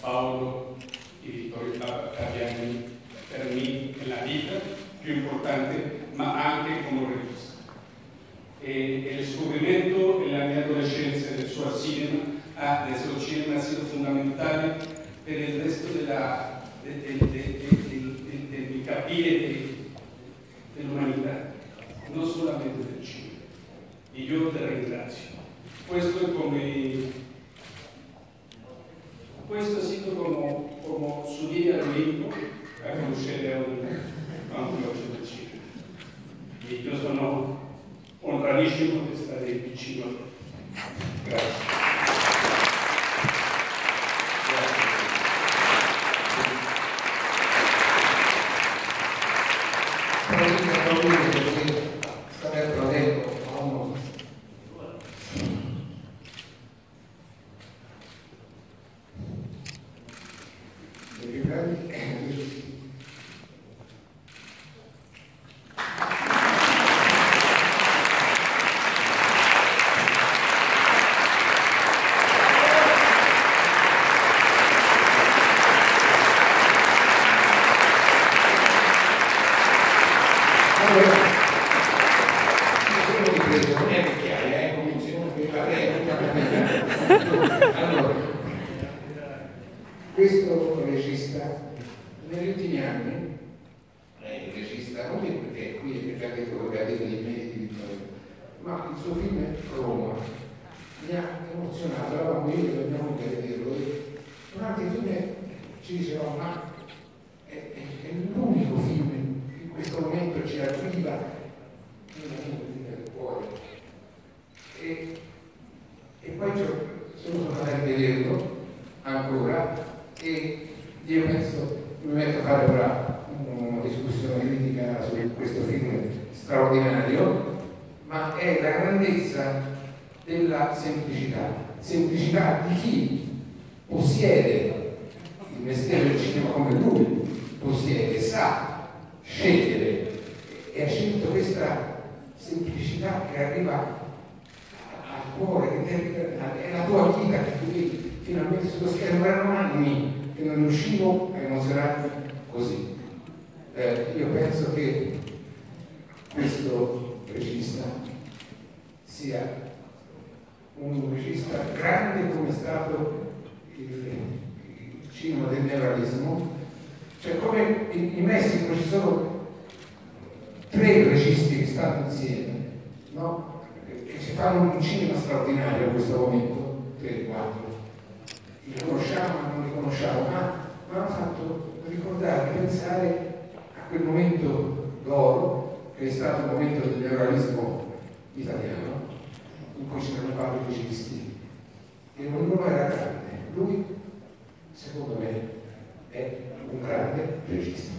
Paolo y Vittorio Fabiani per me nella vita più importante, ma anche come regista. E, el descubrimiento en la mi adolescencia del suo cinema, ah, del suo cinema ha sido fundamental per il resto della, de, de, de, de, mi capire dell'umanità, non solamente del cinema. E io te ringrazio. Questo è come questo sito come, come subire all'Olimpo a conoscere un, un veloce del cinema. E io sono onoratissimo di stare vicino a te. Grazie. Sarebbe detto a uno dei grandi Allora, io sono ripreso, non è vecchiaia, eh, come se uno che fa Allora, questo regista negli ultimi anni, è il regista, non dico perché è qui perché ha detto quello che ha detto di me di Vittorio, ma il suo film Roma. Mi ha emozionato, eravamo io e mia moglie a vederlo. E durante il film ci dicevamo ma è, è, è l'unico film che in questo momento ci arriva nel cuore. E, e poi sono tornato a vederlo ancora e io penso mi metto a fare ora una discussione critica su questo film straordinario, ma è la grandezza della semplicità, semplicità di chi possiede il mestiere del cinema come lui possiede, sa scegliere. E ha scelto questa semplicità che arriva al cuore, che è la tua vita che tu vedi finalmente sullo schermo, erano anni che non riuscivo a emozionarmi così. Eh, io penso che questo regista sia un regista grande come è stato il, il cinema del neorealismo, cioè come in, in Messico ci sono tre registi che stanno insieme, no? che si fanno un cinema straordinario in questo momento, tre, quattro, li conosciamo ma non li conosciamo, ma mi hanno fatto ricordare, pensare a quel momento d'oro che è stato il momento del neorealismo italiano, in cui c'erano vari registi e ognuno era grande. Lui, secondo me, è un grande regista.